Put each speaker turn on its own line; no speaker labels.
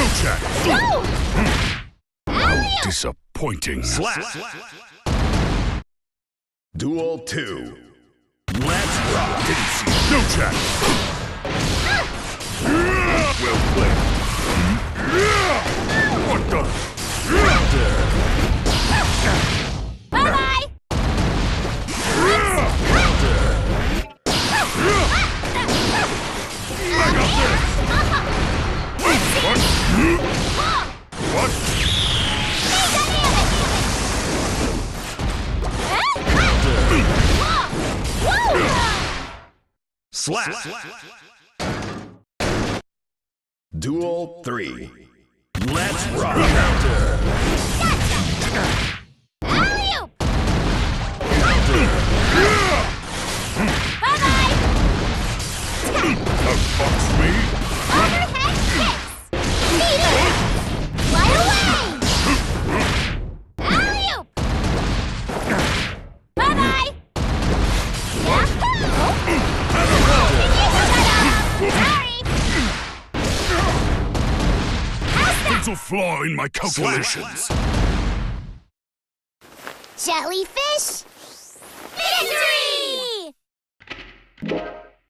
No chat!
Woo! Alley-oop!
Disappointing.
Slap. Duel 2. Let's rock.
Didn't see. No ah! chat!
Slap. Duel 3. Let's rock.
A flaw in my calculations.
Jellyfish?